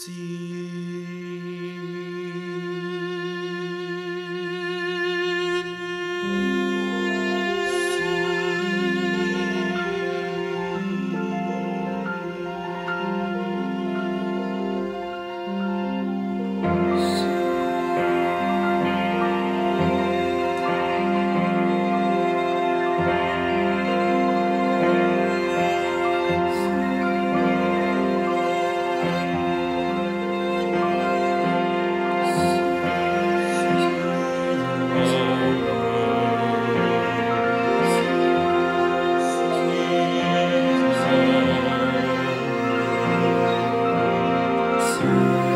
see. through.